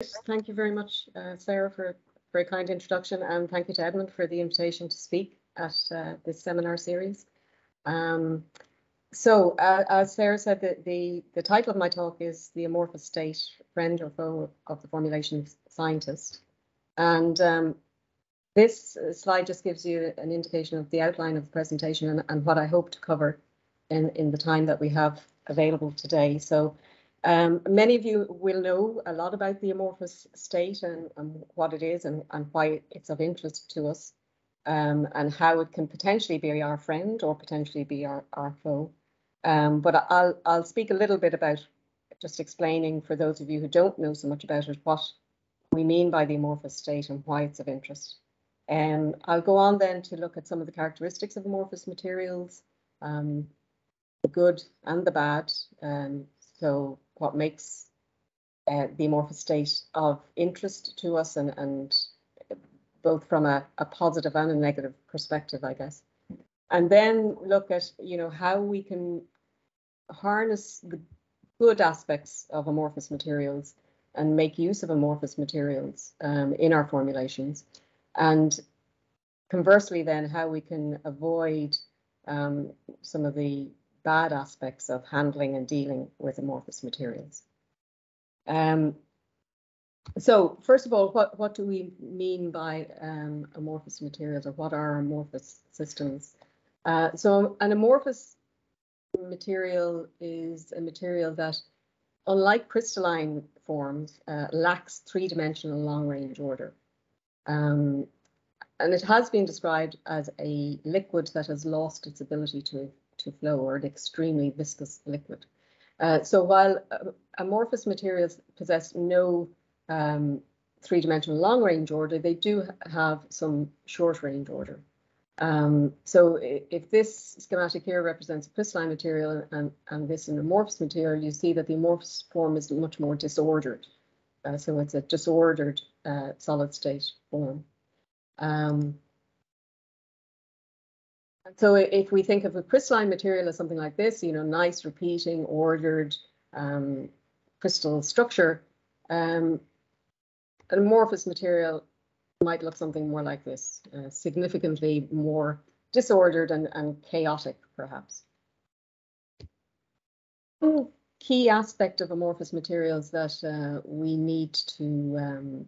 Thank you very much, uh, Sarah, for a very kind introduction, and thank you to Edmund for the invitation to speak at uh, this seminar series. Um, so, uh, as Sarah said, the, the, the title of my talk is The Amorphous State, Friend or Foe of the Formulation Scientist. And um, this slide just gives you an indication of the outline of the presentation and, and what I hope to cover in, in the time that we have available today. So um, many of you will know a lot about the amorphous state and, and what it is and, and, why it's of interest to us um, and how it can potentially be our friend or potentially be our, our foe. Um, but I'll, I'll speak a little bit about just explaining for those of you who don't know so much about it what we mean by the amorphous state and why it's of interest. And um, I'll go on then to look at some of the characteristics of amorphous materials, um, the good and the bad. Um, so what makes uh, the amorphous state of interest to us and, and both from a, a positive and a negative perspective, I guess. And then look at, you know, how we can harness the good aspects of amorphous materials and make use of amorphous materials um, in our formulations. And conversely, then, how we can avoid um, some of the bad aspects of handling and dealing with amorphous materials. Um, so first of all, what, what do we mean by um, amorphous materials or what are amorphous systems? Uh, so an amorphous material is a material that, unlike crystalline forms, uh, lacks three-dimensional long-range order. Um, and it has been described as a liquid that has lost its ability to to flow or an extremely viscous liquid. Uh, so while uh, amorphous materials possess no um, three-dimensional long-range order, they do have some short-range order. Um, so if this schematic here represents a crystalline material and, and this an amorphous material, you see that the amorphous form is much more disordered. Uh, so it's a disordered uh, solid state form. Um, so if we think of a crystalline material as something like this, you know, nice, repeating, ordered um, crystal structure, um, an amorphous material might look something more like this, uh, significantly more disordered and, and chaotic, perhaps. Key aspect of amorphous materials that uh, we need to um,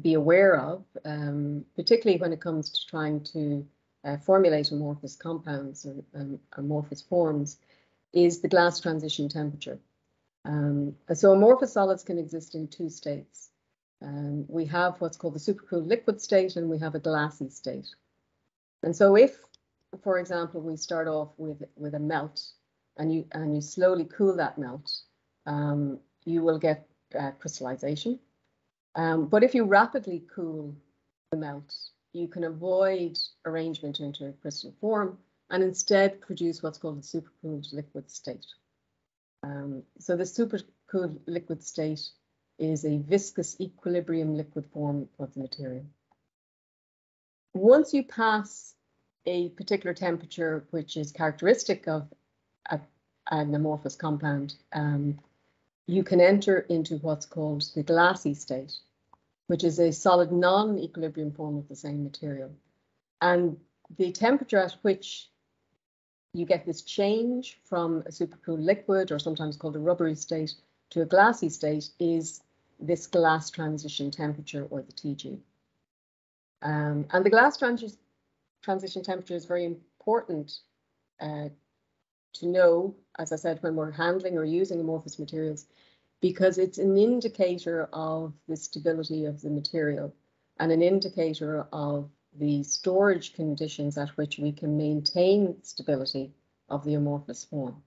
be aware of, um, particularly when it comes to trying to uh, formulate amorphous compounds and, and, amorphous forms is the glass transition temperature. Um, so amorphous solids can exist in two states. Um, we have what's called the supercooled liquid state and we have a glassy state. And so if, for example, we start off with, with a melt and you, and you slowly cool that melt, um, you will get uh, crystallization. Um, but if you rapidly cool the melt, you can avoid arrangement into a crystal form and instead produce what's called a supercooled liquid state. Um, so the supercooled liquid state is a viscous equilibrium liquid form of the material. Once you pass a particular temperature, which is characteristic of a, an amorphous compound, um, you can enter into what's called the glassy state which is a solid non-equilibrium form of the same material. And the temperature at which you get this change from a supercooled liquid, or sometimes called a rubbery state, to a glassy state is this glass transition temperature, or the TG. Um, and the glass trans transition temperature is very important uh, to know, as I said, when we're handling or using amorphous materials, because it's an indicator of the stability of the material and an indicator of the storage conditions at which we can maintain stability of the amorphous form.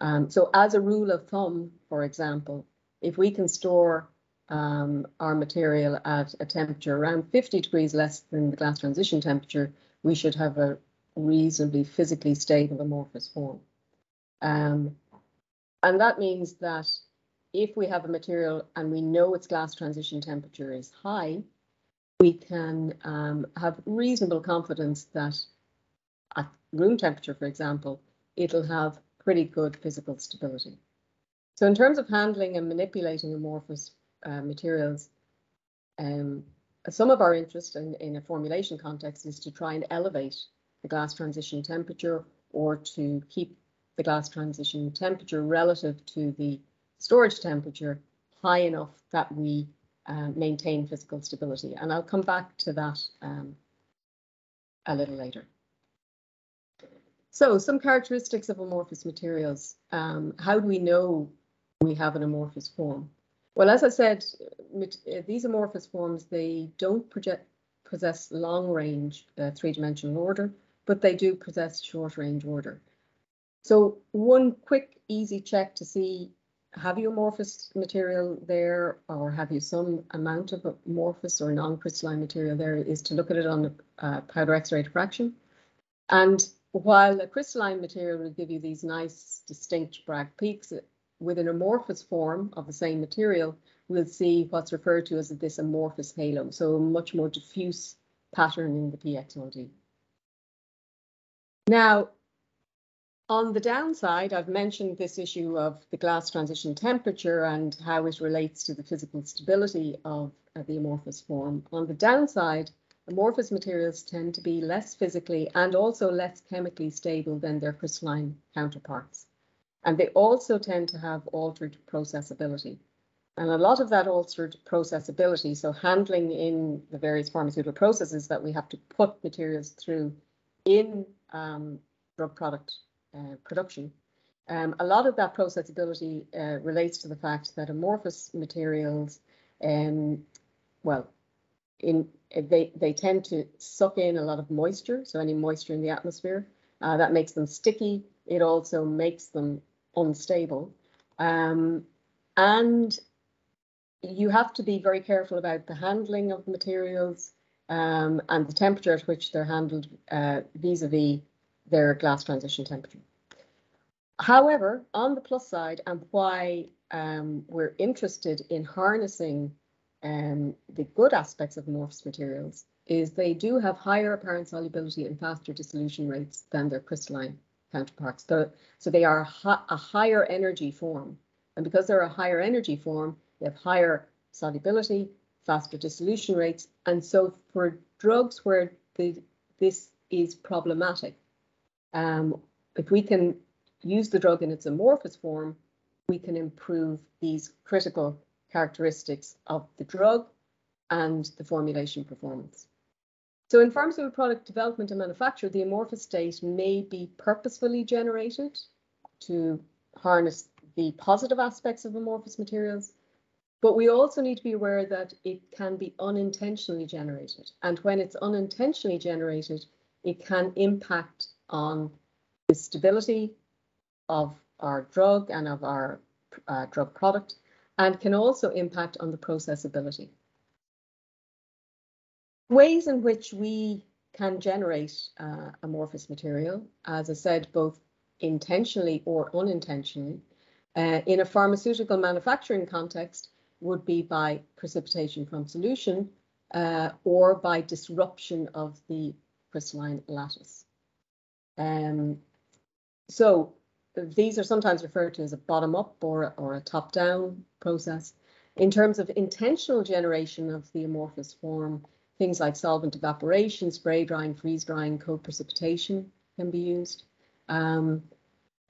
Um, so as a rule of thumb, for example, if we can store um, our material at a temperature around 50 degrees less than the glass transition temperature, we should have a reasonably physically stable amorphous form. Um, and that means that if we have a material and we know its glass transition temperature is high, we can um, have reasonable confidence that at room temperature, for example, it'll have pretty good physical stability. So in terms of handling and manipulating amorphous uh, materials, um, some of our interest in, in a formulation context is to try and elevate the glass transition temperature or to keep the glass transition temperature relative to the storage temperature high enough that we uh, maintain physical stability. And I'll come back to that um, a little later. So some characteristics of amorphous materials. Um, how do we know we have an amorphous form? Well, as I said, uh, these amorphous forms, they don't project, possess long range uh, three-dimensional order, but they do possess short range order. So one quick, easy check to see, have you amorphous material there or have you some amount of amorphous or non-crystalline material there is to look at it on uh, powder X-ray diffraction. And while a crystalline material will give you these nice distinct Bragg peaks, with an amorphous form of the same material, we'll see what's referred to as this amorphous halo, so a much more diffuse pattern in the PXRD. Now, on the downside, I've mentioned this issue of the glass transition temperature and how it relates to the physical stability of uh, the amorphous form. On the downside, amorphous materials tend to be less physically and also less chemically stable than their crystalline counterparts. And they also tend to have altered processability. And a lot of that altered processability, so handling in the various pharmaceutical processes that we have to put materials through in um, drug product uh, production, um, a lot of that processability uh, relates to the fact that amorphous materials, um, well, in they they tend to suck in a lot of moisture, so any moisture in the atmosphere. Uh, that makes them sticky. It also makes them unstable. Um, and you have to be very careful about the handling of materials um, and the temperature at which they're handled uh, vis-a-vis their glass transition temperature. However, on the plus side, and why um, we're interested in harnessing um, the good aspects of amorphous materials is they do have higher apparent solubility and faster dissolution rates than their crystalline counterparts. So, so they are a higher energy form. And because they're a higher energy form, they have higher solubility, faster dissolution rates. And so for drugs where the, this is problematic, um, if we can use the drug in its amorphous form, we can improve these critical characteristics of the drug and the formulation performance. So in pharmaceutical product development and manufacture, the amorphous state may be purposefully generated to harness the positive aspects of amorphous materials, but we also need to be aware that it can be unintentionally generated. And when it's unintentionally generated, it can impact on the stability of our drug and of our uh, drug product, and can also impact on the processability. Ways in which we can generate uh, amorphous material, as I said, both intentionally or unintentionally, uh, in a pharmaceutical manufacturing context would be by precipitation from solution uh, or by disruption of the crystalline lattice. Um, so these are sometimes referred to as a bottom up or, or a top down process. In terms of intentional generation of the amorphous form, Things like solvent evaporation, spray drying, freeze drying, co-precipitation can be used. Um,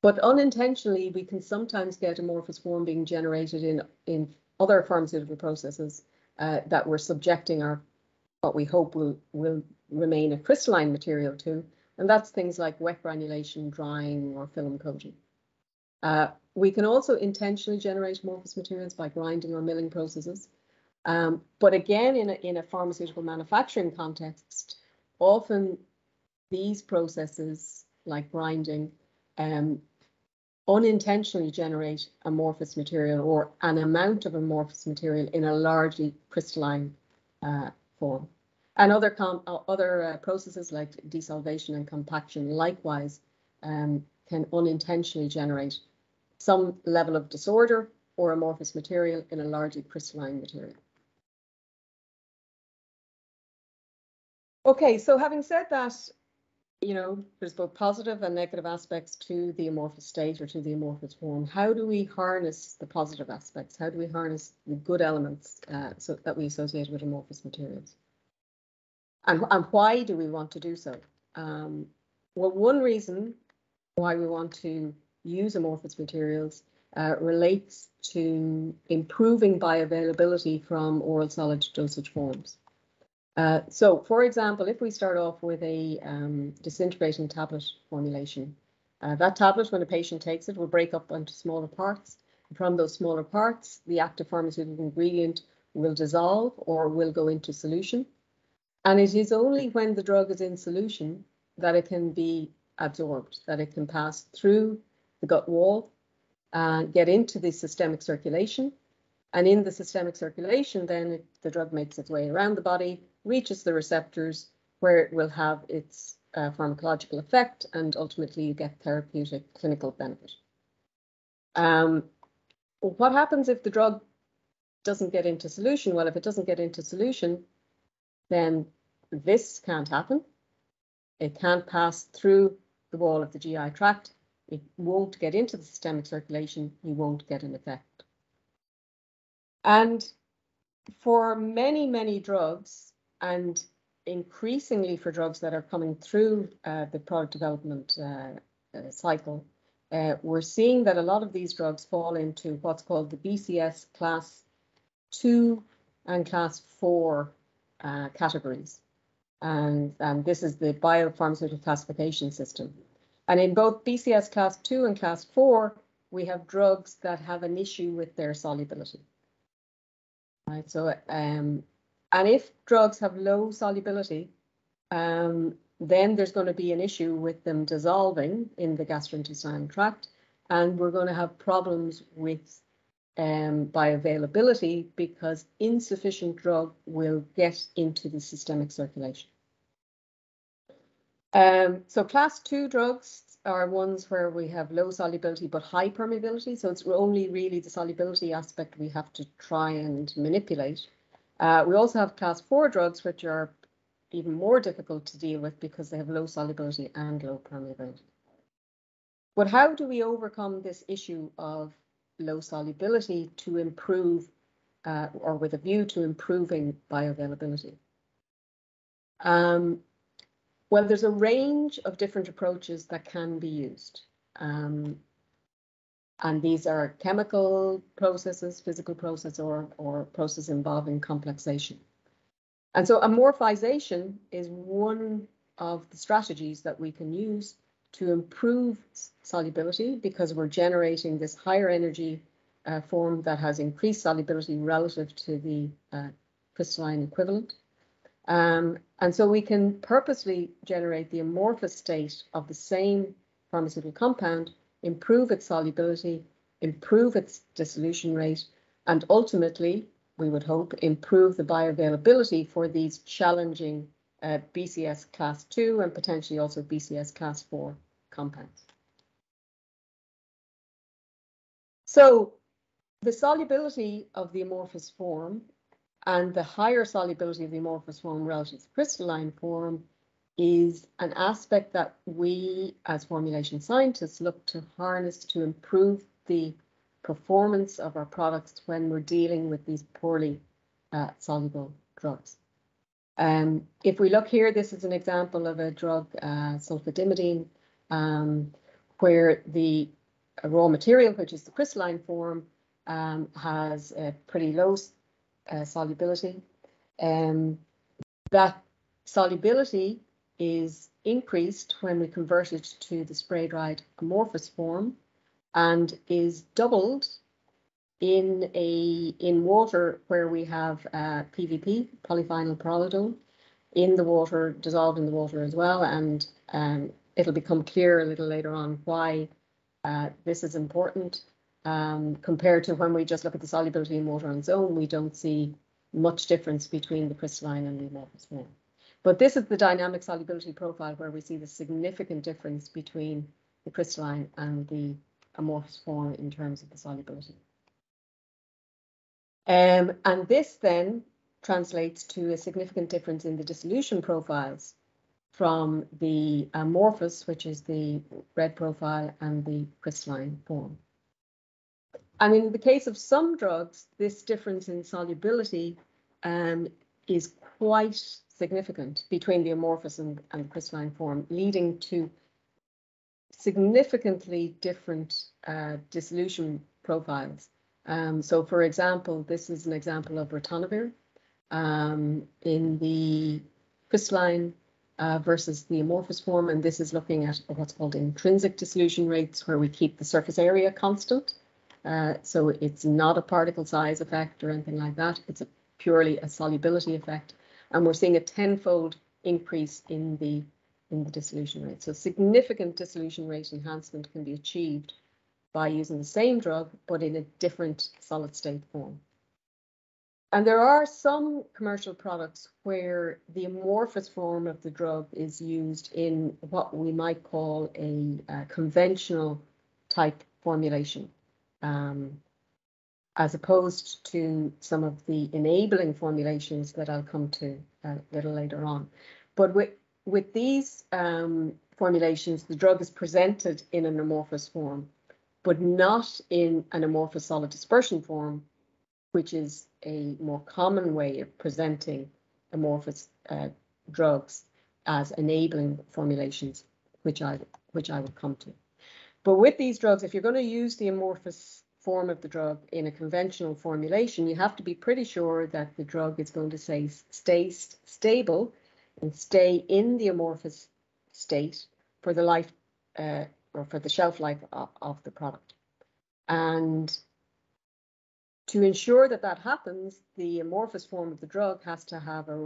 but unintentionally, we can sometimes get amorphous form being generated in, in other pharmaceutical processes uh, that we're subjecting our, what we hope will, will remain a crystalline material to. And that's things like wet granulation, drying, or film coating. Uh, we can also intentionally generate amorphous materials by grinding or milling processes. Um, but again, in a, in a pharmaceutical manufacturing context, often these processes, like grinding, um, unintentionally generate amorphous material or an amount of amorphous material in a largely crystalline uh, form. And other, uh, other uh, processes like desolvation and compaction likewise um, can unintentionally generate some level of disorder or amorphous material in a largely crystalline material. Okay, so having said that, you know, there's both positive and negative aspects to the amorphous state or to the amorphous form. How do we harness the positive aspects? How do we harness the good elements uh, so that we associate with amorphous materials? And, and why do we want to do so? Um, well, one reason why we want to use amorphous materials uh, relates to improving bioavailability from oral solid dosage forms. Uh, so, for example, if we start off with a um, disintegrating tablet formulation, uh, that tablet, when a patient takes it, will break up into smaller parts. From those smaller parts, the active pharmaceutical ingredient will dissolve or will go into solution. And it is only when the drug is in solution that it can be absorbed, that it can pass through the gut wall and get into the systemic circulation. And in the systemic circulation, then it, the drug makes its way around the body, reaches the receptors where it will have its uh, pharmacological effect and ultimately you get therapeutic clinical benefit. Um, what happens if the drug doesn't get into solution? Well, if it doesn't get into solution, then this can't happen. It can't pass through the wall of the GI tract. It won't get into the systemic circulation. You won't get an effect. And for many, many drugs, and increasingly for drugs that are coming through uh, the product development uh, uh, cycle, uh, we're seeing that a lot of these drugs fall into what's called the BCS class 2 and class 4 uh, categories. And, and this is the biopharmaceutical classification system. And in both BCS class 2 and class 4, we have drugs that have an issue with their solubility. Right, so um, and if drugs have low solubility, um, then there's going to be an issue with them dissolving in the gastrointestinal tract, and we're going to have problems with um, bioavailability because insufficient drug will get into the systemic circulation. Um, so class two drugs are ones where we have low solubility but high permeability. So it's only really the solubility aspect we have to try and manipulate. Uh, we also have class four drugs, which are even more difficult to deal with because they have low solubility and low permeability. But how do we overcome this issue of low solubility to improve uh, or with a view to improving bioavailability? Um, well, there's a range of different approaches that can be used. Um, and these are chemical processes, physical process, or, or process involving complexation. And so amorphization is one of the strategies that we can use to improve solubility because we're generating this higher energy uh, form that has increased solubility relative to the uh, crystalline equivalent. Um, and so we can purposely generate the amorphous state of the same pharmaceutical compound improve its solubility, improve its dissolution rate, and ultimately, we would hope, improve the bioavailability for these challenging uh, BCS class 2 and potentially also BCS class 4 compounds. So the solubility of the amorphous form and the higher solubility of the amorphous form relative to crystalline form is an aspect that we as formulation scientists look to harness to improve the performance of our products when we're dealing with these poorly uh, soluble drugs. Um, if we look here, this is an example of a drug, uh, sulfadimidine, um, where the raw material, which is the crystalline form, um, has a pretty low uh, solubility. Um, that solubility is increased when we convert it to the spray dried amorphous form and is doubled in a in water where we have uh, PVP, polyvinyl pyrrolidone, in the water, dissolved in the water as well. And um, it'll become clear a little later on why uh, this is important. Um, compared to when we just look at the solubility in water on its own, we don't see much difference between the crystalline and the amorphous form. But this is the dynamic solubility profile where we see the significant difference between the crystalline and the amorphous form in terms of the solubility. Um, and this then translates to a significant difference in the dissolution profiles from the amorphous, which is the red profile, and the crystalline form. And in the case of some drugs, this difference in solubility um, is quite significant between the amorphous and, and crystalline form, leading to significantly different uh, dissolution profiles. Um, so, for example, this is an example of ritonavir um, in the crystalline uh, versus the amorphous form, and this is looking at what's called intrinsic dissolution rates, where we keep the surface area constant. Uh, so it's not a particle size effect or anything like that. It's a purely a solubility effect, and we're seeing a tenfold increase in the in the dissolution rate. So significant dissolution rate enhancement can be achieved by using the same drug, but in a different solid state form. And there are some commercial products where the amorphous form of the drug is used in what we might call a, a conventional type formulation, um, as opposed to some of the enabling formulations that I'll come to a little later on. But with, with these um, formulations, the drug is presented in an amorphous form, but not in an amorphous solid dispersion form, which is a more common way of presenting amorphous uh, drugs as enabling formulations, which I which I will come to. But with these drugs, if you're going to use the amorphous form of the drug in a conventional formulation, you have to be pretty sure that the drug is going to say stay st stable and stay in the amorphous state for the life uh, or for the shelf life of, the product. And to ensure that that happens, the amorphous form of the drug has to have a,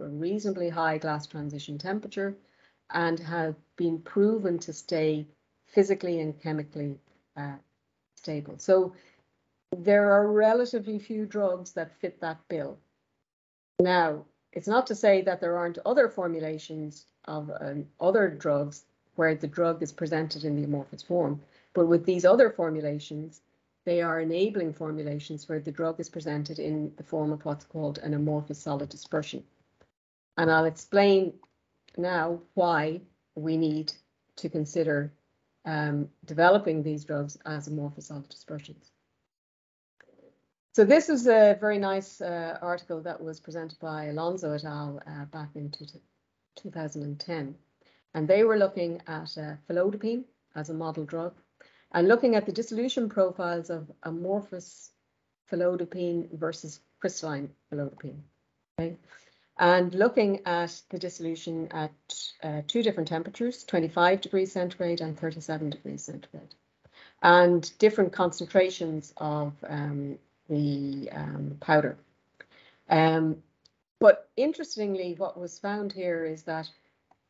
a reasonably high glass transition temperature and have been proven to stay physically and chemically uh, stable. So there are relatively few drugs that fit that bill. Now, it's not to say that there aren't other formulations of um, other drugs where the drug is presented in the amorphous form, but with these other formulations, they are enabling formulations where the drug is presented in the form of what's called an amorphous solid dispersion. And I'll explain now why we need to consider um, developing these drugs as amorphous solid dispersions. So this is a very nice uh, article that was presented by Alonzo et al. Uh, back in 2010. And they were looking at uh, felodipine as a model drug and looking at the dissolution profiles of amorphous felodipine versus crystalline felodipine. Okay? And looking at the dissolution at uh, two different temperatures, 25 degrees centigrade and 37 degrees centigrade, and different concentrations of um, the um, powder. Um, but interestingly, what was found here is that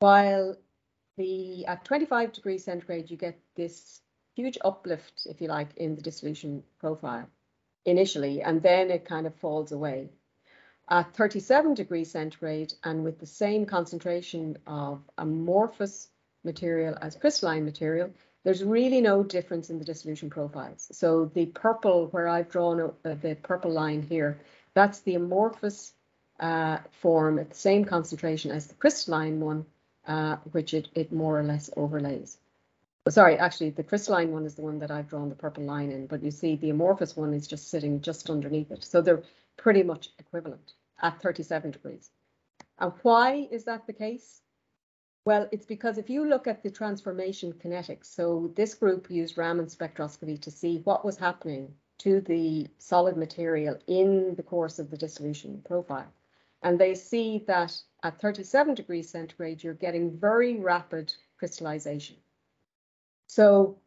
while the at 25 degrees centigrade, you get this huge uplift, if you like, in the dissolution profile initially, and then it kind of falls away. At 37 degrees centigrade and with the same concentration of amorphous material as crystalline material, there's really no difference in the dissolution profiles. So the purple, where I've drawn uh, the purple line here, that's the amorphous uh, form at the same concentration as the crystalline one, uh, which it, it more or less overlays sorry, actually the crystalline one is the one that I've drawn the purple line in, but you see the amorphous one is just sitting just underneath it. So they're pretty much equivalent at 37 degrees. And why is that the case? Well, it's because if you look at the transformation kinetics, so this group used Raman spectroscopy to see what was happening to the solid material in the course of the dissolution profile. And they see that at 37 degrees centigrade, you're getting very rapid crystallization. So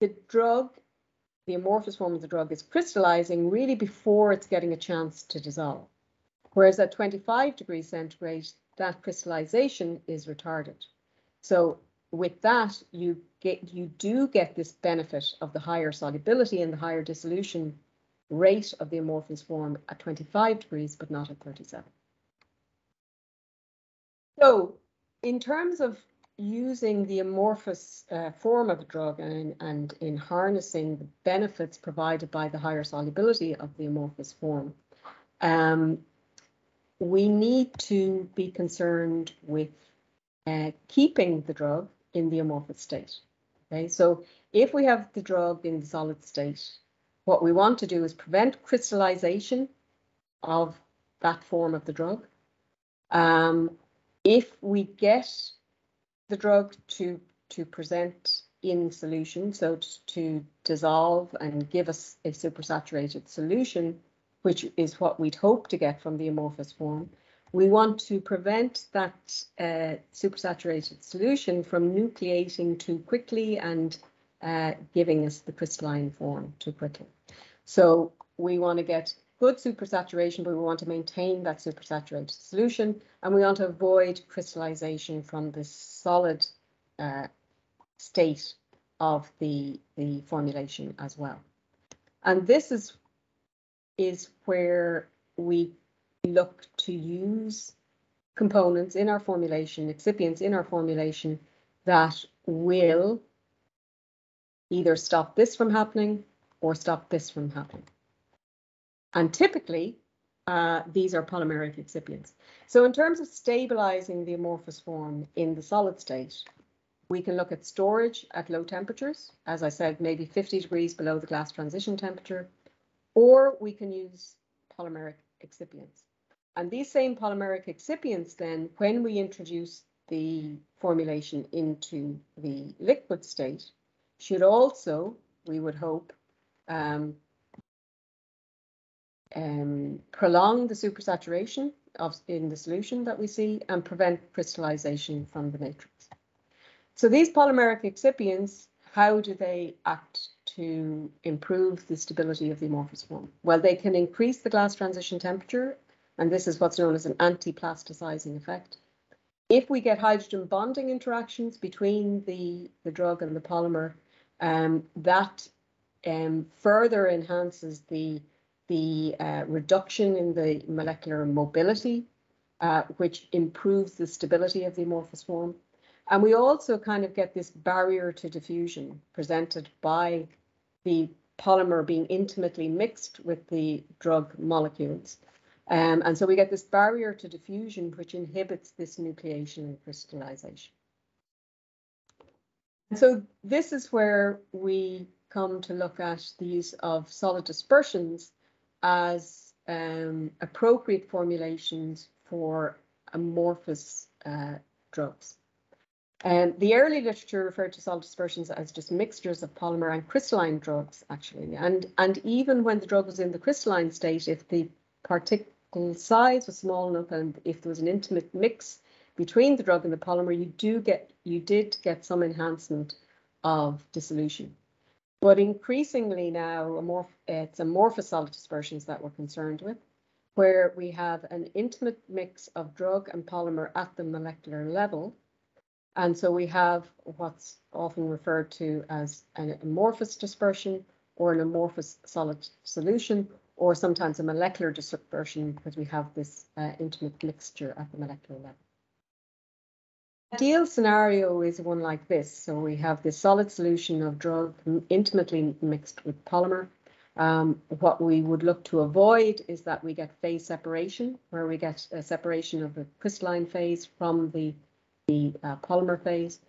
the drug, the amorphous form of the drug is crystallizing really before it's getting a chance to dissolve. Whereas at 25 degrees centigrade, that crystallization is retarded. So with that, you get you do get this benefit of the higher solubility and the higher dissolution rate of the amorphous form at 25 degrees, but not at 37. So in terms of using the amorphous uh, form of the drug and, and in harnessing the benefits provided by the higher solubility of the amorphous form, um, we need to be concerned with uh, keeping the drug in the amorphous state. Okay, so if we have the drug in the solid state, what we want to do is prevent crystallization of that form of the drug. Um, if we get the drug to to present in solution, so to dissolve and give us a supersaturated solution, which is what we'd hope to get from the amorphous form, we want to prevent that uh, supersaturated solution from nucleating too quickly and uh, giving us the crystalline form too quickly. So we want to get good supersaturation, but we want to maintain that supersaturated solution, and we want to avoid crystallization from the solid uh, state of the, the formulation as well. And this is, is where we look to use components in our formulation, excipients in our formulation that will either stop this from happening or stop this from happening. And typically, uh, these are polymeric excipients. So in terms of stabilizing the amorphous form in the solid state, we can look at storage at low temperatures, as I said, maybe 50 degrees below the glass transition temperature, or we can use polymeric excipients. And these same polymeric excipients then, when we introduce the formulation into the liquid state, should also, we would hope, um, um, prolong the supersaturation of in the solution that we see and prevent crystallization from the matrix. So these polymeric excipients, how do they act to improve the stability of the amorphous form? Well, they can increase the glass transition temperature, and this is what's known as an anti-plasticizing effect. If we get hydrogen bonding interactions between the, the drug and the polymer, um, that um, further enhances the, the uh, reduction in the molecular mobility, uh, which improves the stability of the amorphous form. And we also kind of get this barrier to diffusion presented by the polymer being intimately mixed with the drug molecules. Um, and so we get this barrier to diffusion, which inhibits this nucleation and crystallization. And so this is where we come to look at the use of solid dispersions as um, appropriate formulations for amorphous uh, drugs. And the early literature referred to solid dispersions as just mixtures of polymer and crystalline drugs, actually. And, and even when the drug was in the crystalline state, if the particle size was small enough and if there was an intimate mix between the drug and the polymer, you do get you did get some enhancement of dissolution. But increasingly now, it's amorphous solid dispersions that we're concerned with, where we have an intimate mix of drug and polymer at the molecular level, and so we have what's often referred to as an amorphous dispersion or an amorphous solid solution, or sometimes a molecular dispersion because we have this uh, intimate mixture at the molecular level. The ideal scenario is one like this. So we have this solid solution of drug intimately mixed with polymer. Um, what we would look to avoid is that we get phase separation, where we get a separation of the crystalline phase from the the uh, polymer phase.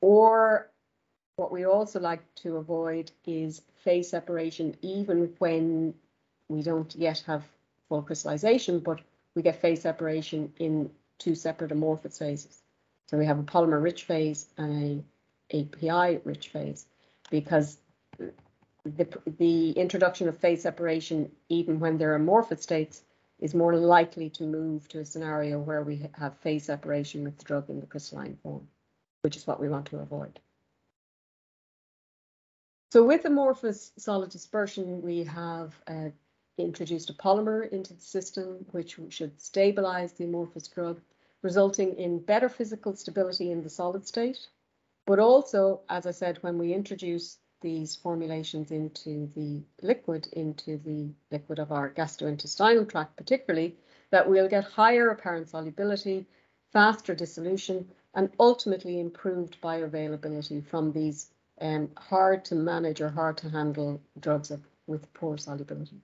Or what we also like to avoid is phase separation, even when we don't yet have full crystallization, but we get phase separation in two separate amorphous phases. So we have a polymer rich phase and a API rich phase because the, the introduction of phase separation, even when they're amorphous states, is more likely to move to a scenario where we have phase separation with the drug in the crystalline form, which is what we want to avoid. So with amorphous solid dispersion, we have uh, introduced a polymer into the system, which should stabilize the amorphous drug, resulting in better physical stability in the solid state. But also, as I said, when we introduce these formulations into the liquid, into the liquid of our gastrointestinal tract particularly, that we'll get higher apparent solubility, faster dissolution, and ultimately improved bioavailability from these um, hard to manage or hard to handle drugs of, with poor solubility.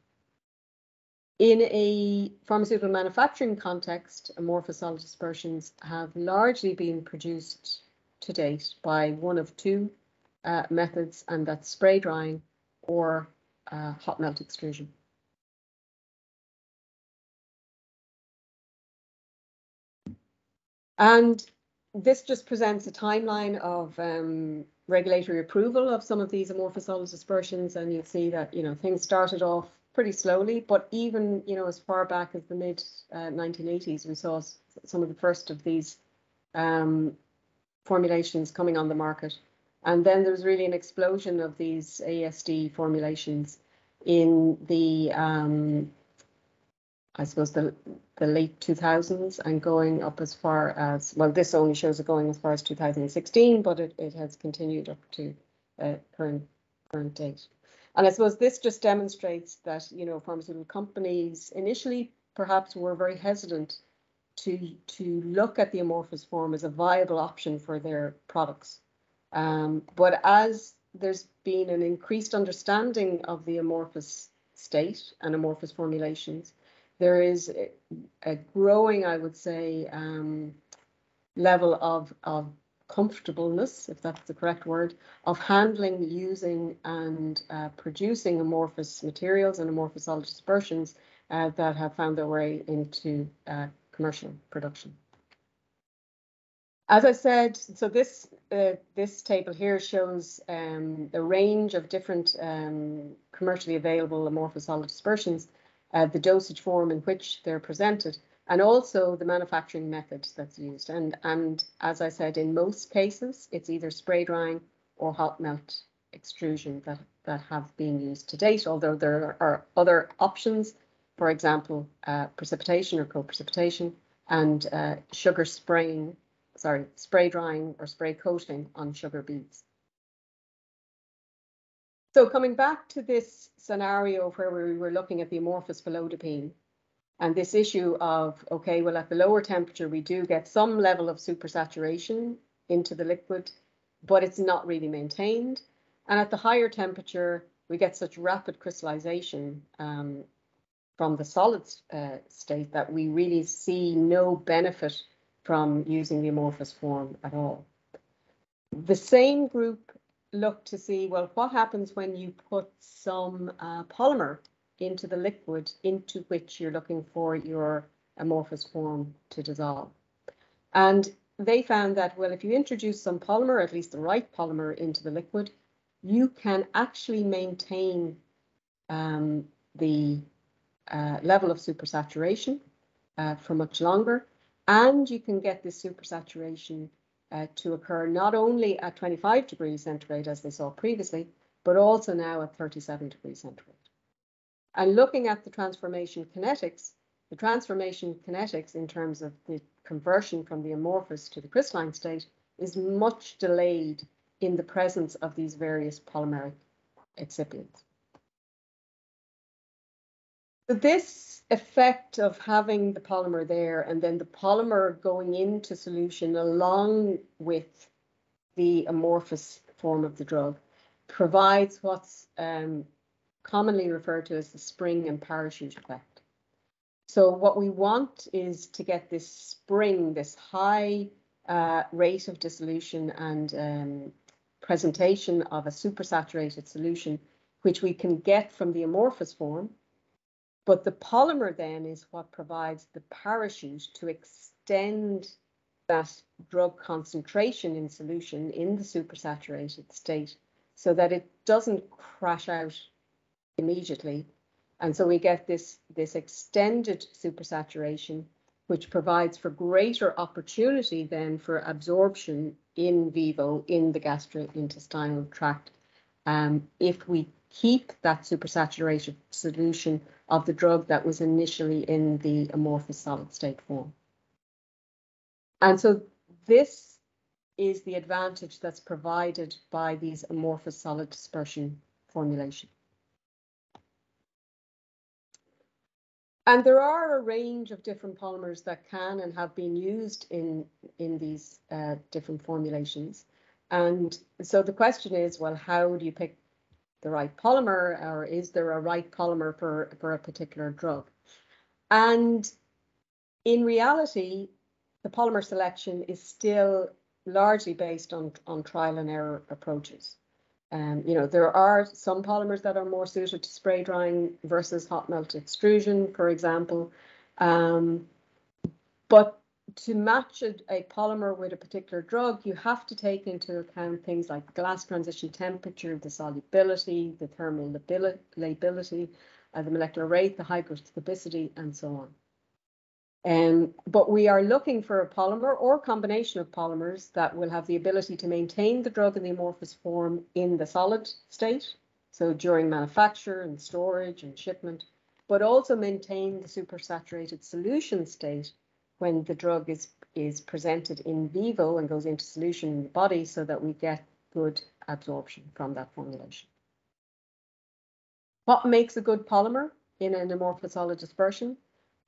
In a pharmaceutical manufacturing context, amorphous solid dispersions have largely been produced to date by one of two uh, methods, and that's spray drying or uh, hot melt extrusion. And this just presents a timeline of um, regulatory approval of some of these amorphous solid dispersions, and you'll see that you know things started off pretty slowly, but even you know as far back as the mid uh, 1980s, we saw some of the first of these um, formulations coming on the market, and then there was really an explosion of these ASD formulations in the um, I suppose the the late 2000s and going up as far as well. This only shows it going as far as 2016, but it, it has continued up to uh, current current date. And I suppose this just demonstrates that you know pharmaceutical companies initially perhaps were very hesitant to to look at the amorphous form as a viable option for their products. Um, but as there's been an increased understanding of the amorphous state and amorphous formulations, there is a, growing, I would say, um, level of, of comfortableness, if that's the correct word, of handling, using, and uh, producing amorphous materials and amorphous solid dispersions uh, that have found their way into uh, commercial production. As I said, so this uh, this table here shows um, the range of different um, commercially available amorphous solid dispersions uh, the dosage form in which they're presented, and also the manufacturing method that's used. And, and as I said, in most cases, it's either spray drying or hot melt extrusion that, that have been used to date, although there are other options, for example, uh, precipitation or co-precipitation and uh, sugar spraying, sorry, spray drying or spray coating on sugar beads. So coming back to this scenario where we were looking at the amorphous felodipine and this issue of, okay, well, at the lower temperature, we do get some level of supersaturation into the liquid, but it's not really maintained. And at the higher temperature, we get such rapid crystallization um, from the solid uh, state that we really see no benefit from using the amorphous form at all. The same group looked to see, well, what happens when you put some uh, polymer into the liquid into which you're looking for your amorphous form to dissolve. And they found that, well, if you introduce some polymer, at least the right polymer, into the liquid, you can actually maintain um, the uh, level of supersaturation uh, for much longer, and you can get this supersaturation uh, to occur not only at 25 degrees centigrade as they saw previously, but also now at 37 degrees centigrade. And looking at the transformation kinetics, the transformation kinetics in terms of the conversion from the amorphous to the crystalline state is much delayed in the presence of these various polymeric excipients. So this effect of having the polymer there and then the polymer going into solution along with the amorphous form of the drug provides what's um, commonly referred to as the spring and parachute effect. So what we want is to get this spring, this high uh, rate of dissolution and um, presentation of a supersaturated solution, which we can get from the amorphous form, but the polymer then is what provides the parachute to extend that drug concentration in solution in the supersaturated state so that it doesn't crash out immediately. And so we get this, this extended supersaturation, which provides for greater opportunity then for absorption in vivo in the gastrointestinal tract um, if we keep that supersaturated solution of the drug that was initially in the amorphous solid state form. And so this is the advantage that's provided by these amorphous solid dispersion formulation. And there are a range of different polymers that can and have been used in, in these uh, different formulations. And so the question is, well, how do you pick the right polymer or is there a right polymer for, for a particular drug? And in reality, the polymer selection is still largely based on, on trial and error approaches. Um, you know, there are some polymers that are more suited to spray drying versus hot melt extrusion, for example. Um, but to match a, a, polymer with a particular drug, you have to take into account things like glass transition temperature, the solubility, the thermal lability, uh, the molecular weight, the hygroscopicity, and so on. Um, but we are looking for a polymer or combination of polymers that will have the ability to maintain the drug in the amorphous form in the solid state, so during manufacture and storage and shipment, but also maintain the supersaturated solution state when the drug is, is presented in vivo and goes into solution in the body so that we get good absorption from that formulation. What makes a good polymer in an amorphous solid dispersion?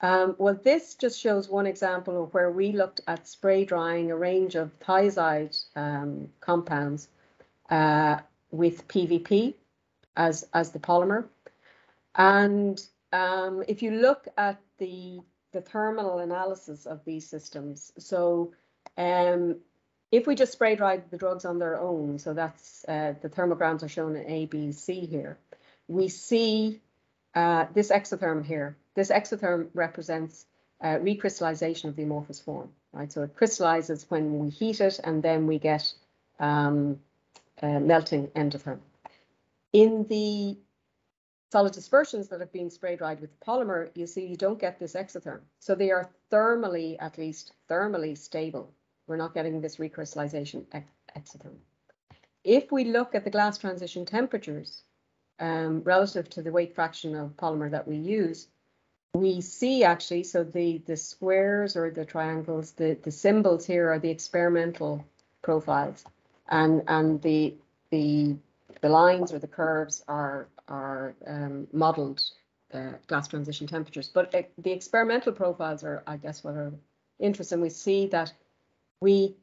Um, well, this just shows one example of where we looked at spray drying a range of thiazide um, compounds uh, with PVP as, as the polymer. And um, if you look at the, the thermal analysis of these systems, so um, if we just spray dried the drugs on their own, so that's uh, the thermograms are shown in A, B, C here, we see uh, this exotherm here. This exotherm represents uh, recrystallization of the amorphous form, right? So it crystallizes when we heat it, and then we get um, uh, melting endotherm. In the solid dispersions that have been spray dried with polymer, you see you don't get this exotherm. So they are thermally, at least thermally stable. We're not getting this recrystallization ex exotherm. If we look at the glass transition temperatures, um, relative to the weight fraction of polymer that we use, we see actually, so the, the squares or the triangles, the, the symbols here are the experimental profiles and, and the, the, the lines or the curves are, are um, modeled uh, glass transition temperatures. But uh, the experimental profiles are, I guess, what are interesting. We see that we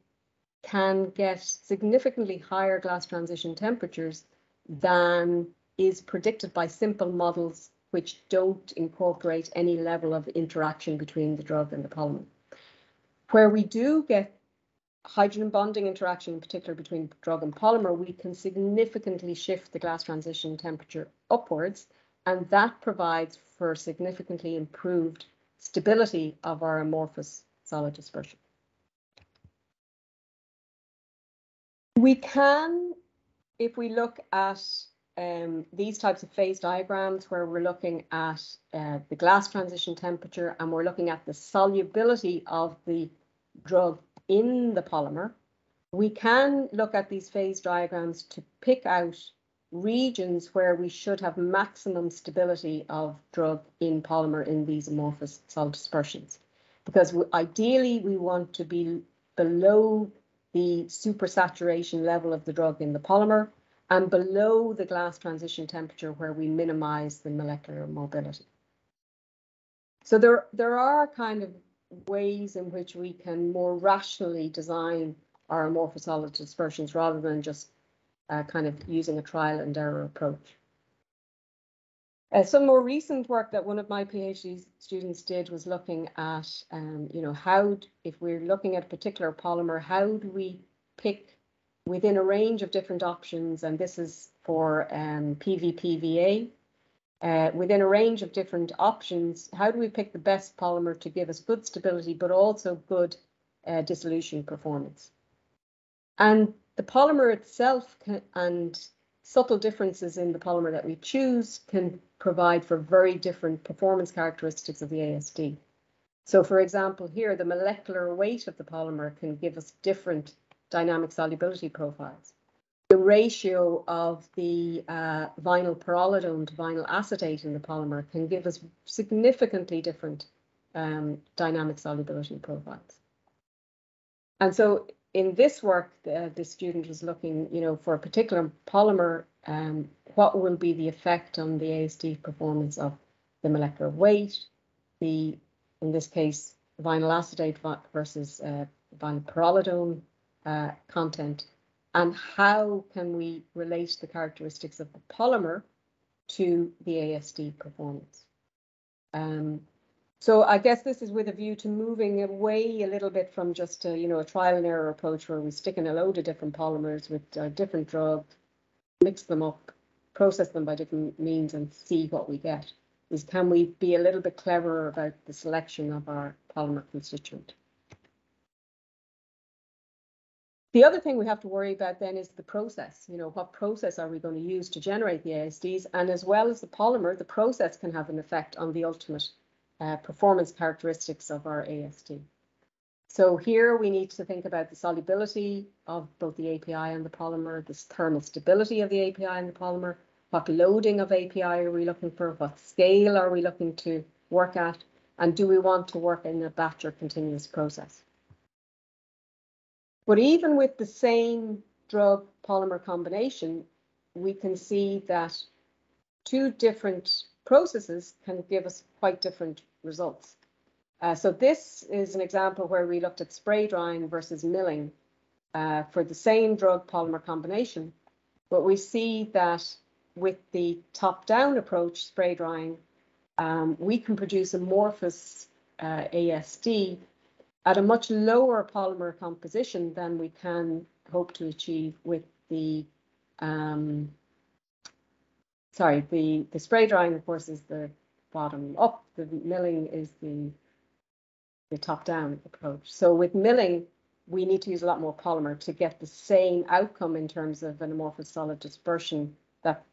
can get significantly higher glass transition temperatures than is predicted by simple models which don't incorporate any level of interaction between the drug and the polymer. Where we do get hydrogen bonding interaction, in particular between drug and polymer, we can significantly shift the glass transition temperature upwards, and that provides for significantly improved stability of our amorphous solid dispersion. We can, if we look at um, these types of phase diagrams where we're looking at uh, the glass transition temperature and we're looking at the solubility of the drug in the polymer, we can look at these phase diagrams to pick out regions where we should have maximum stability of drug in polymer in these amorphous solid dispersions. Because we, ideally we want to be below the supersaturation level of the drug in the polymer and below the glass transition temperature where we minimize the molecular mobility. So there, there are kind of ways in which we can more rationally design our amorphous solid dispersions rather than just uh, kind of using a trial and error approach. Uh, some more recent work that one of my PhD students did was looking at, um, you know, how, if we're looking at a particular polymer, how do we pick within a range of different options, and this is for um, PVPVA, uh, within a range of different options, how do we pick the best polymer to give us good stability, but also good uh, dissolution performance? And the polymer itself can, and subtle differences in the polymer that we choose can provide for very different performance characteristics of the ASD. So for example, here, the molecular weight of the polymer can give us different dynamic solubility profiles. The ratio of the uh, vinyl pyrrolidone to vinyl acetate in the polymer can give us significantly different um, dynamic solubility profiles. And so in this work, the, the, student was looking, you know, for a particular polymer, um, what will be the effect on the ASD performance of the molecular weight, the, in this case, vinyl acetate versus uh, vinyl pyrrolidone uh, content and how can we relate the characteristics of the polymer to the ASD performance. Um, So I guess this is with a view to moving away a little bit from just a, you know, a trial and error approach where we stick in a load of different polymers with uh, different drugs, mix them up, process them by different means and see what we get. Is can we be a little bit cleverer about the selection of our polymer constituent? The other thing we have to worry about then is the process. You know, what process are we going to use to generate the ASDs? And as well as the polymer, the process can have an effect on the ultimate uh, performance characteristics of our ASD. So here we need to think about the solubility of both the API and the polymer, the thermal stability of the API and the polymer, what loading of API are we looking for, what scale are we looking to work at, and do we want to work in a batch or continuous process. But even with the same drug polymer combination, we can see that two different processes can give us quite different results. Uh, so this is an example where we looked at spray drying versus milling uh, for the same drug polymer combination, but we see that with the top-down approach, spray drying, um, we can produce amorphous uh, ASD at a much lower polymer composition than we can hope to achieve with the um, sorry, the, the spray drying, of course, is the bottom up. The milling is the, the top down approach. So with milling, we need to use a lot more polymer to get the same outcome in terms of an amorphous solid dispersion that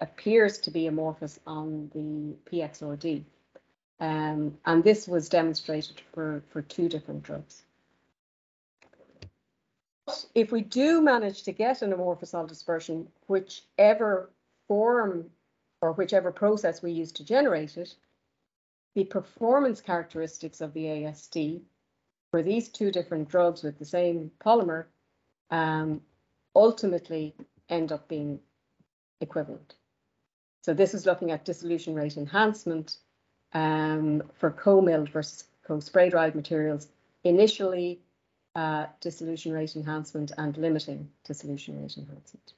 appears to be amorphous on the PXRD. Um, and this was demonstrated for, for two different drugs. If we do manage to get an amorphous solid dispersion, whichever form or whichever process we use to generate it, the performance characteristics of the ASD for these two different drugs with the same polymer um, ultimately end up being equivalent. So this is looking at dissolution rate enhancement um, for co-milled versus co-spray dried materials. Initially, uh, dissolution rate enhancement and limiting dissolution rate enhancement.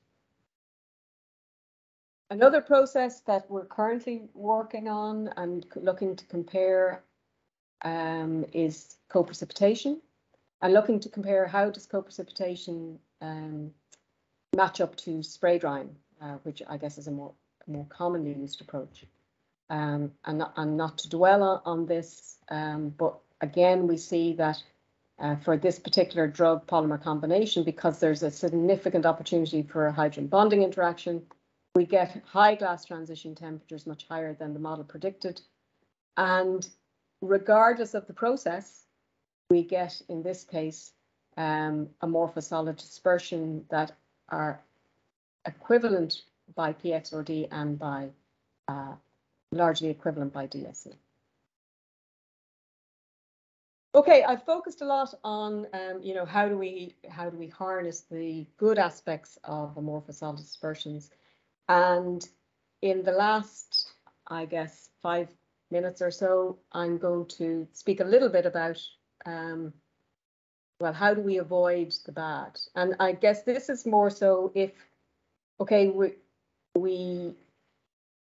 Another process that we're currently working on and looking to compare um, is co-precipitation and looking to compare how does co-precipitation um, match up to spray drying, uh, which I guess is a more, more commonly used approach. Um, and, not, and not to dwell on, on this, um, but again, we see that uh, for this particular drug polymer combination, because there's a significant opportunity for a hydrogen bonding interaction, we get high glass transition temperatures much higher than the model predicted. And regardless of the process, we get, in this case, um, amorphous solid dispersion that are equivalent by PXRD and by uh, largely equivalent by DSC. Okay, I've focused a lot on, um, you know, how do we how do we harness the good aspects of amorphous solid dispersions and in the last, I guess, five minutes or so, I'm going to speak a little bit about, um, well, how do we avoid the bad? And I guess this is more so if, okay, we, we,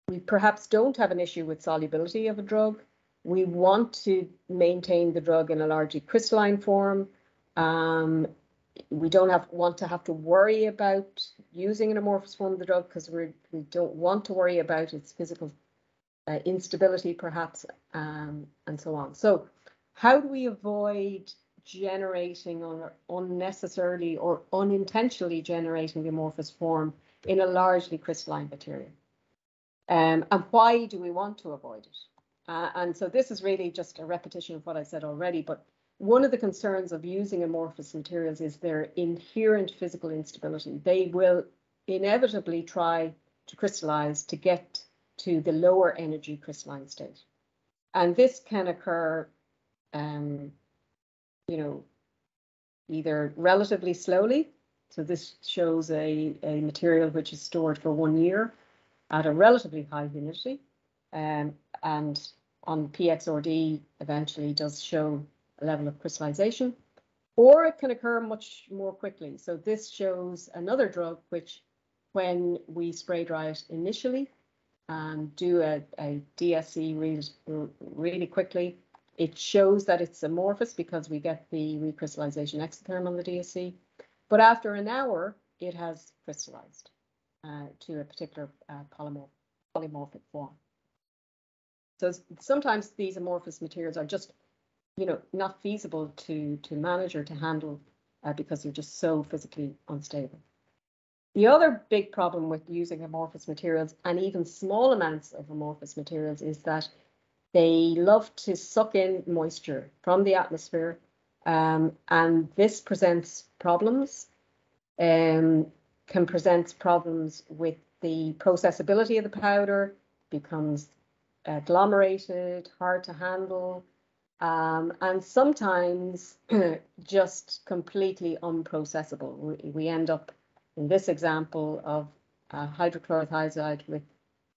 we perhaps don't have an issue with solubility of a drug. We want to maintain the drug in a largely crystalline form. Um, we don't have want to have to worry about using an amorphous form of the drug because we don't want to worry about its physical uh, instability perhaps um, and so on. So how do we avoid generating or unnecessarily or unintentionally generating the amorphous form in a largely crystalline material? Um, and why do we want to avoid it? Uh, and so this is really just a repetition of what I said already, but one of the concerns of using amorphous materials is their inherent physical instability. They will inevitably try to crystallize to get to the lower energy crystalline state. And this can occur, um, you know, either relatively slowly. So this shows a, a material which is stored for one year at a relatively high humidity. Um, and on PXRD eventually does show a level of crystallization, or it can occur much more quickly. So this shows another drug which, when we spray dry it initially, and do a, a DSC really, really quickly, it shows that it's amorphous because we get the recrystallization exotherm on the DSC. But after an hour, it has crystallized to a particular uh, polymorph, polymorphic form. So sometimes these amorphous materials are just, you know, not feasible to, to manage or to handle uh, because they're just so physically unstable. The other big problem with using amorphous materials and even small amounts of amorphous materials is that they love to suck in moisture from the atmosphere um, and this presents problems, um, can present problems with the processability of the powder, becomes agglomerated, hard to handle, um, and sometimes just completely unprocessable. We, we, end up in this example of uh, hydrochlorothiazide with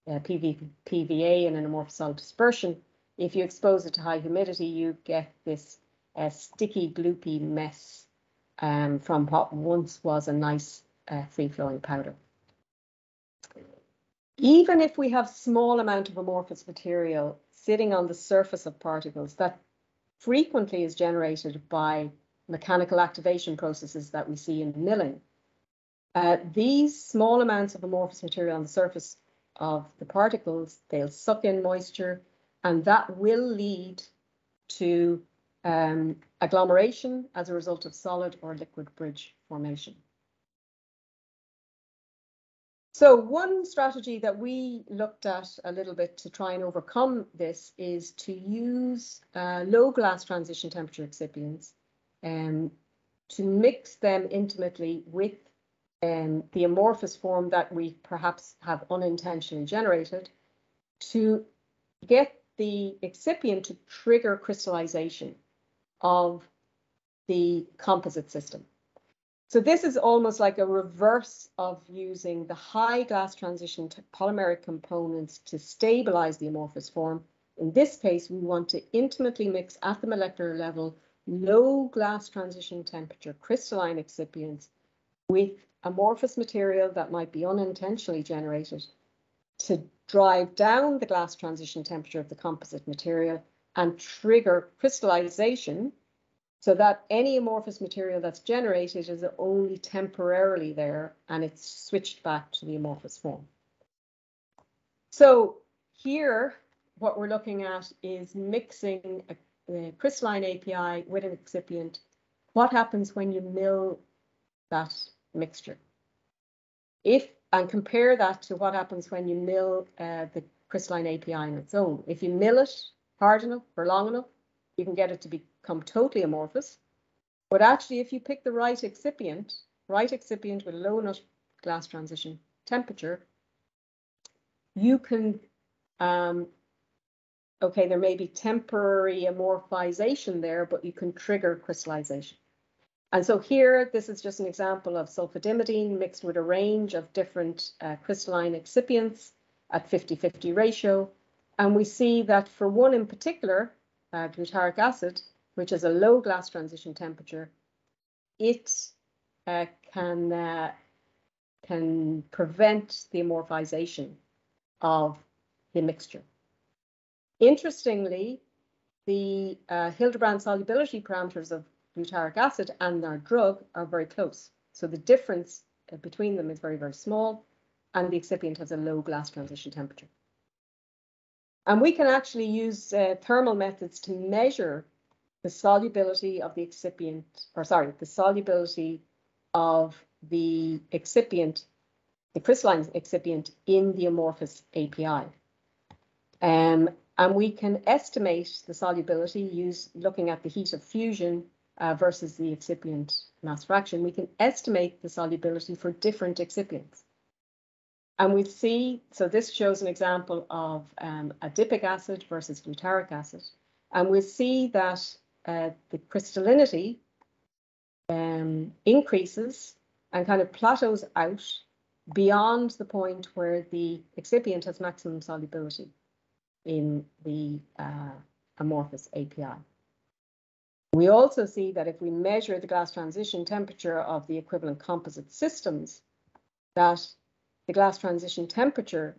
uh, PV, PVA in an amorphous solid dispersion. If you expose it to high humidity, you get this uh, sticky, gloopy mess um, from what once was a nice uh, free-flowing powder. Even if we have small amount of amorphous material sitting on the surface of particles, that frequently is generated by mechanical activation processes that we see in milling. Uh, these small amounts of amorphous material on the surface of the particles, they'll suck in moisture and that will lead to um, agglomeration as a result of solid or liquid bridge formation. So one strategy that we looked at a little bit to try and overcome this is to use uh, low glass transition temperature excipients um, to mix them intimately with um, the amorphous form that we perhaps have unintentionally generated to get the excipient to trigger crystallization of the composite system. So this is almost like a reverse of using the high glass transition polymeric components to stabilize the amorphous form. In this case, we want to intimately mix at the molecular level low glass transition temperature crystalline excipients with amorphous material that might be unintentionally generated to drive down the glass transition temperature of the composite material and trigger crystallization so that any amorphous material that's generated is only temporarily there and it's switched back to the amorphous form. So here, what we're looking at is mixing a, a crystalline API with an excipient. What happens when you mill that mixture? If and compare that to what happens when you mill uh, the crystalline API on its own. If you mill it hard enough for long enough, you can get it to become totally amorphous. But actually, if you pick the right excipient, right excipient with low enough glass transition temperature, you can, um, okay, there may be temporary amorphization there, but you can trigger crystallization. And so here, this is just an example of sulfadimidine mixed with a range of different uh, crystalline excipients at 50-50 ratio. And we see that for one in particular, uh, glutaric acid, which is a low glass transition temperature, it uh, can, uh, can prevent the amorphization of the mixture. Interestingly, the uh, Hildebrand solubility parameters of glutaric acid and our drug are very close. So the difference uh, between them is very, very small, and the excipient has a low glass transition temperature. And we can actually use uh, thermal methods to measure the solubility of the excipient, or sorry, the solubility of the excipient, the crystalline excipient in the amorphous API. Um, and we can estimate the solubility use looking at the heat of fusion uh, versus the excipient mass fraction. We can estimate the solubility for different excipients. And we see, so this shows an example of um, adipic acid versus glutaric acid. And we see that uh, the crystallinity um, increases and kind of plateaus out beyond the point where the excipient has maximum solubility in the uh, amorphous API. We also see that if we measure the glass transition temperature of the equivalent composite systems, that the glass transition temperature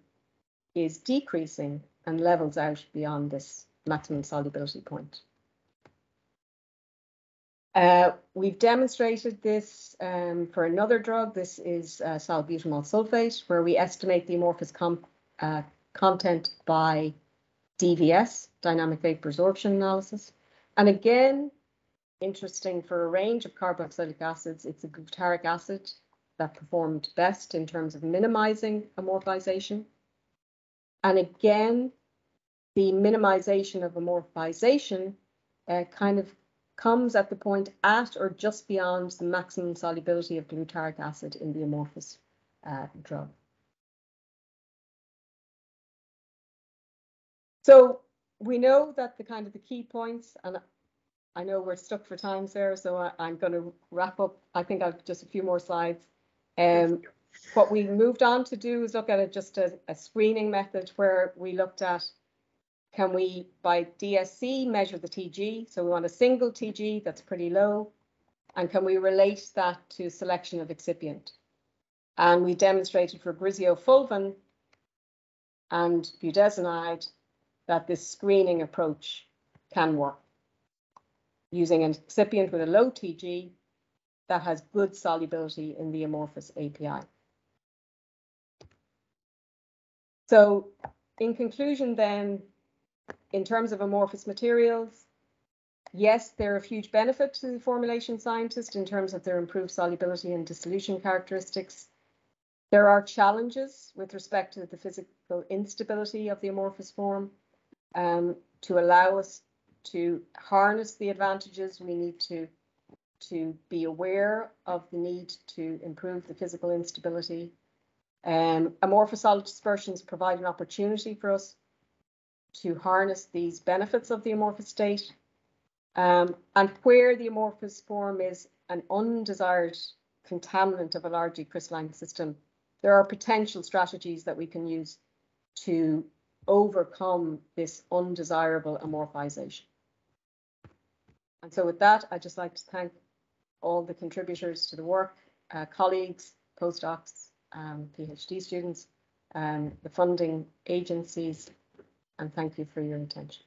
is decreasing and levels out beyond this maximum solubility point. Uh, we've demonstrated this um, for another drug. This is uh, salbutamol sulfate, where we estimate the amorphous uh, content by DVS, dynamic vapor absorption analysis. And again, interesting for a range of carboxylic acids, it's a glutaric acid that performed best in terms of minimizing amorphization. And again, the minimization of amorphization uh, kind of comes at the point at or just beyond the maximum solubility of glutaric acid in the amorphous uh, drug. So we know that the kind of the key points, and I know we're stuck for time, Sarah, so I, am going to wrap up. I think I've just a few more slides. Um, what we moved on to do is look at it just a, a screening method where we looked at can we, by DSC, measure the TG? So we want a single TG that's pretty low. And can we relate that to selection of excipient? And we demonstrated for griseofulvin and budesonide that this screening approach can work using an excipient with a low TG that has good solubility in the amorphous API. So in conclusion then, in terms of amorphous materials, yes, they're of huge benefit to the formulation scientist in terms of their improved solubility and dissolution characteristics. There are challenges with respect to the physical instability of the amorphous form. Um, to allow us to harness the advantages, we need to, to be aware of the need to improve the physical instability. Um, amorphous solid dispersions provide an opportunity for us to harness these benefits of the amorphous state. Um, and where the amorphous form is an undesired contaminant of a largely crystalline system, there are potential strategies that we can use to overcome this undesirable amorphization. And so with that, I'd just like to thank all the contributors to the work, uh, colleagues, postdocs, um, PhD students, um, the funding agencies, and thank you for your attention.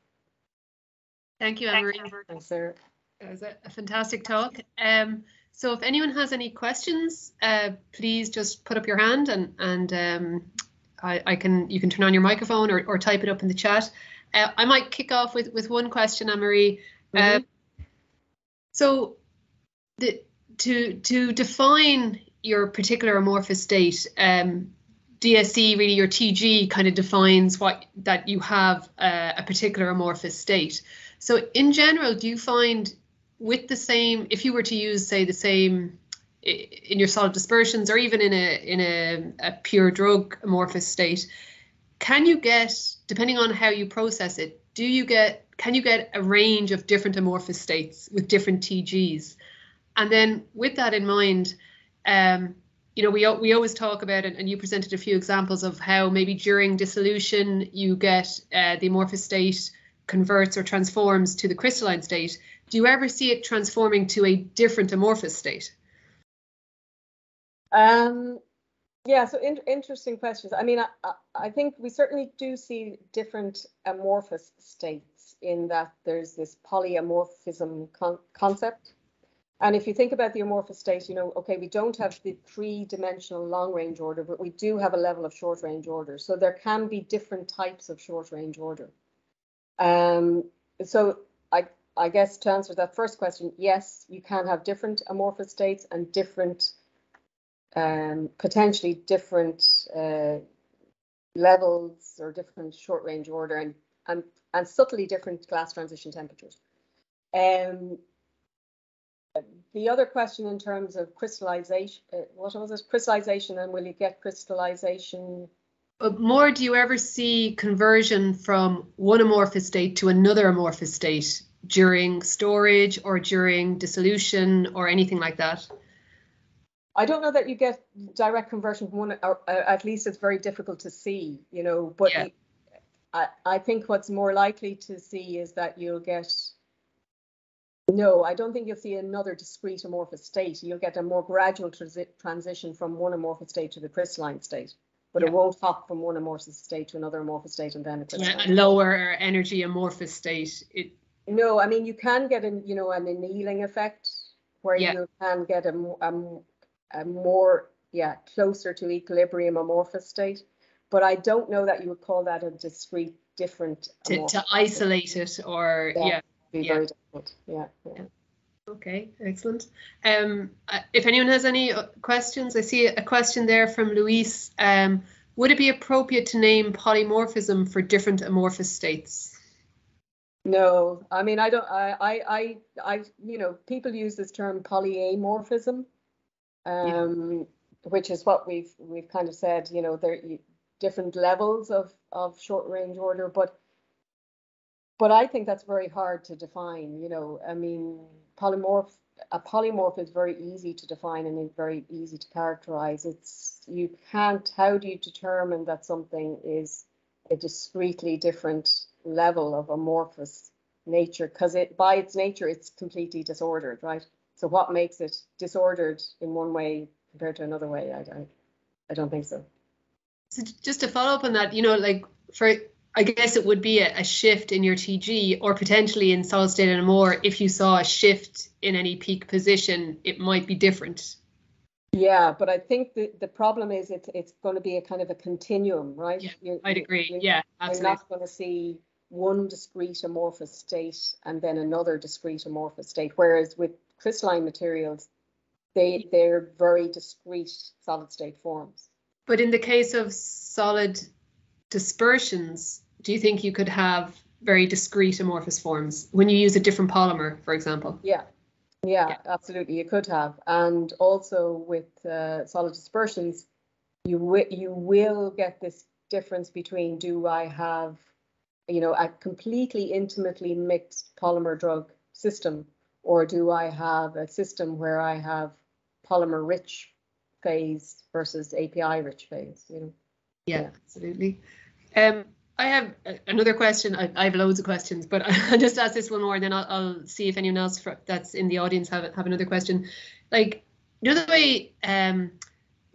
Thank you, Anne-Marie. Thanks, Sarah. It was a, a fantastic talk. Um, so if anyone has any questions, uh, please just put up your hand and, and um, I, I, can you can turn on your microphone or, or type it up in the chat. Uh, I might kick off with, with one question, Anne-Marie. Mm -hmm. uh, so the, to, to define your particular amorphous state, um, DSC, really your TG kind of defines what that you have uh, a particular amorphous state. So in general, do you find with the same, if you were to use say the same in your solid dispersions or even in a in a, a pure drug amorphous state, can you get, depending on how you process it, do you get can you get a range of different amorphous states with different TGs? And then with that in mind, um, you know, we we always talk about it, and you presented a few examples of how maybe during dissolution you get uh, the amorphous state converts or transforms to the crystalline state. Do you ever see it transforming to a different amorphous state? Um, yeah, so in, interesting questions. I mean, I, I think we certainly do see different amorphous states in that there's this polymorphism con concept and if you think about the amorphous state, you know, okay, we don't have the three-dimensional long-range order, but we do have a level of short-range order. So there can be different types of short-range order. Um, so I, I guess to answer that first question, yes, you can have different amorphous states and different, um, potentially different uh, levels or different short-range order and, and, and subtly different glass transition temperatures. Um, the other question in terms of crystallization, uh, what was it? Crystallization, and will you get crystallization? But more, do you ever see conversion from one amorphous state to another amorphous state during storage or during dissolution or anything like that? I don't know that you get direct conversion from one, or uh, at least it's very difficult to see, you know. But yeah. I, I think what's more likely to see is that you'll get no, I don't think you'll see another discrete amorphous state. You'll get a more gradual transi transition from one amorphous state to the crystalline state. but Yeah. it won't hop from one amorphous state to another amorphous state and then a a crystalline. lower energy amorphous state. It, No, I mean, you can get an, you know, an annealing effect where Yeah. you can get a, a, a more, yeah, closer to equilibrium amorphous state. But I don't know that you would call that a discrete, different. to, to state. isolate it or Yeah. yeah. Be yeah. very different, yeah, yeah. Okay, excellent. Um, uh, if anyone has any uh, questions, I see a question there from Luis. Um, would it be appropriate to name polymorphism for different amorphous states? No, I mean, I don't, I, I, I, I, you know, people use this term polyamorphism. Um, which is what we've, we've kind of said, you know, there, you- different levels of, of short range order, but. But I think that's very hard to define, you know, I mean, polymorph, a polymorph is very easy to define and it's very easy to characterize. It's, you can't, how do you determine that something is a discretely different level of amorphous nature? Because it by its nature it's completely disordered right? So what makes it disordered in one way compared to another way? I don't i don't think so. So just to follow up on that, you know, like for I guess it would be a, a shift in your TG or potentially in solid state and more. If you saw a shift in any peak position, it might be different. yeah but i think the the problem is it's it's going to be a kind of a continuum right Yeah, You're- I'd agree. you're- Yeah, absolutely. you're not going to see one discrete amorphous state and then another discrete amorphous state whereas with crystalline materials they they're very discrete solid state forms But in the case of solid dispersions, do you think you could have very discrete amorphous forms when you use a different polymer, for example? Yeah, yeah, Yeah. absolutely. You could have, and also with uh, solid dispersions, you wi- you will get this difference between do I have, you know, a completely intimately mixed polymer drug system, or do I have a system where I have polymer rich phase versus API rich phase? You know. Yeah, Yeah. absolutely. Um, I have another question. I, I have loads of questions, but I'll just ask this one more, and then I'll, I'll see if anyone else that's in the audience have have another question. Like, the way um,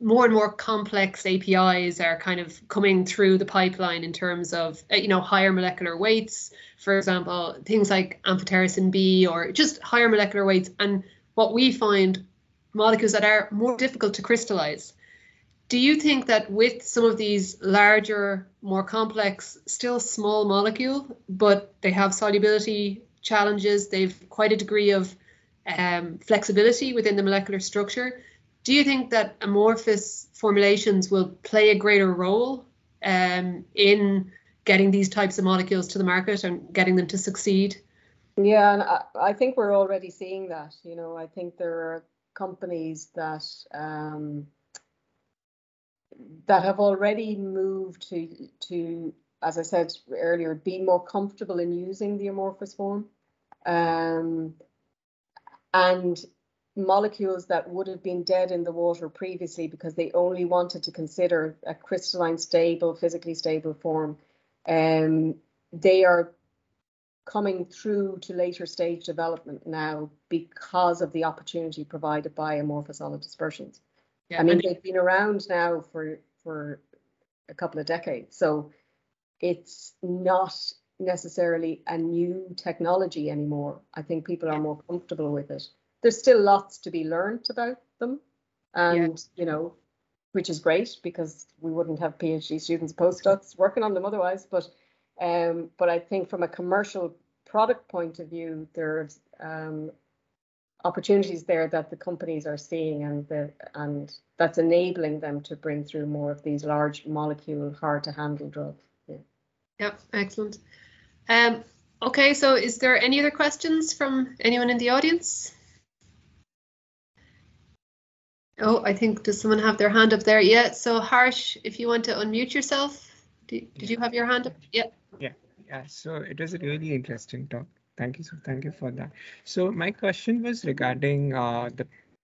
more and more complex APIs are kind of coming through the pipeline in terms of uh, you know higher molecular weights, for example, things like amphotericin B or just higher molecular weights, and what we find molecules that are more difficult to crystallize. Do you think that with some of these larger, more complex, still small molecule, but they have solubility challenges, they've quite a degree of um, flexibility within the molecular structure. Do you think that amorphous formulations will play a greater role um, in getting these types of molecules to the market and getting them to succeed? Yeah, and I, think we're already seeing that. You know, I think there are companies that um, that have already moved to to, as I said earlier, be more comfortable in using the amorphous form, um, and molecules that would have been dead in the water previously because they only wanted to consider a crystalline, stable, physically stable form. Um, they are coming through to later stage development now because of the opportunity provided by amorphous solid dispersions. Yeah, I mean, and- they've been around now for for a couple of decades, so it's not necessarily a new technology anymore. I think people are more comfortable with it. There's still lots to be learned about them, and you know, which is great because we wouldn't have PhD students, postdocs working on them otherwise. But um, but I think from a commercial product point of view, there's um, opportunities there that the companies are seeing and the and that's enabling them to bring through more of these large molecule, hard to handle drugs. Yeah. Yep, excellent. Um, okay, so is there any other questions from anyone in the audience? Oh, I think, does someone have their hand up there? Yeah, so Harsh, if you want to unmute yourself, did, did you have your hand up? Yeah. Yeah, so it was a really interesting talk. Thank you. So thank you for that. So my question was regarding uh, the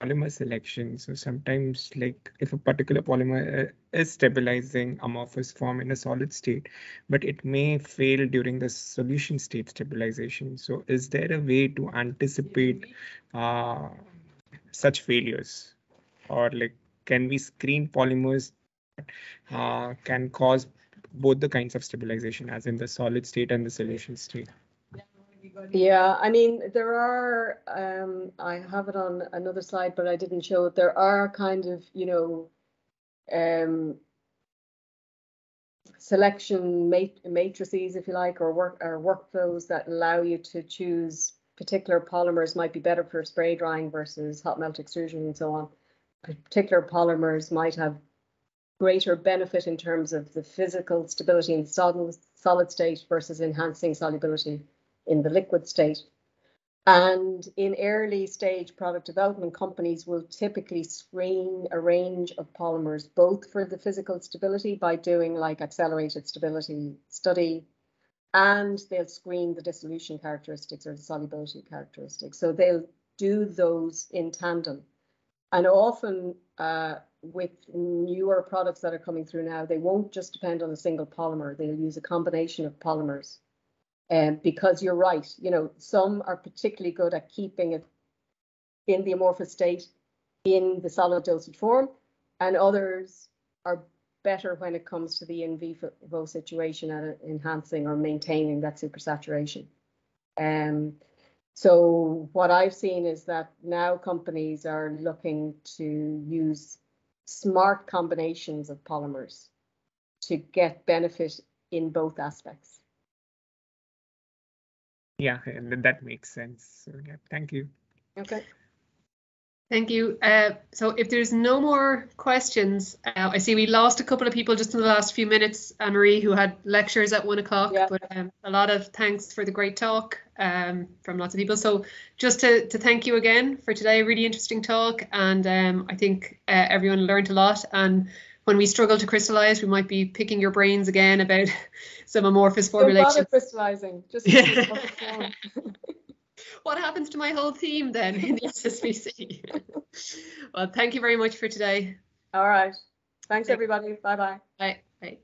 polymer selection. So sometimes like if a particular polymer uh, is stabilizing amorphous form in a solid state, but it may fail during the solution state stabilization. So is there a way to anticipate uh, such failures? Or like can we screen polymers uh, can cause both the kinds of stabilization, as in the solid state and the solution state. Yeah, I mean, there are, um, I have it on another slide, but I didn't show it. There are kind of, you know, um, selection mat- matrices, if you like, or work or workflows that allow you to choose particular polymers might be better for spray drying versus hot melt extrusion and so on. Particular polymers might have greater benefit in terms of the physical stability in solid, solid state versus enhancing solubility in the liquid state. And in early stage product development, companies will typically screen a range of polymers, both for the physical stability by doing like accelerated stability study, and they'll screen the dissolution characteristics or the solubility characteristics. So they'll do those in tandem. And often uh, with newer products that are coming through now, they won't just depend on a single polymer. They'll use a combination of polymers um, because you're right, you know, some are particularly good at keeping it in the amorphous state in the solid dosage form, and others are better when it comes to the in vivo situation at enhancing or maintaining that supersaturation. Um, so what I've seen is that now companies are looking to use smart combinations of polymers to get benefit in both aspects. Yeah, and that makes sense. So yeah, thank you. Okay. Thank you. Uh, so if there's no more questions, uh, I see we lost a couple of people just in the last few minutes, Anne-Marie, who had lectures at one o'clock, yeah. but um, a lot of thanks for the great talk um, from lots of people. So just to, to thank you again for today, really interesting talk. And um, I think uh, everyone learned a lot. And when we struggle to crystallize, we might be picking your brains again about some amorphous formulation. Don't crystallizing, just what happens to my whole theme then in the SSPC? well, thank you very much for today. All right. Thanks, everybody. Bye-bye. Bye. Bye.